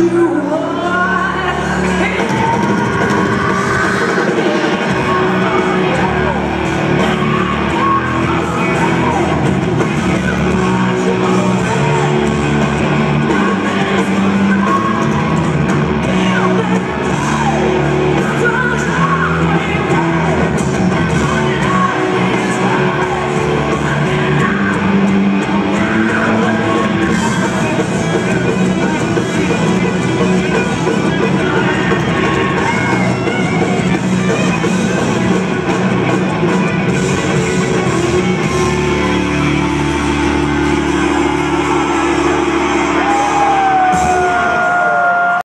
you.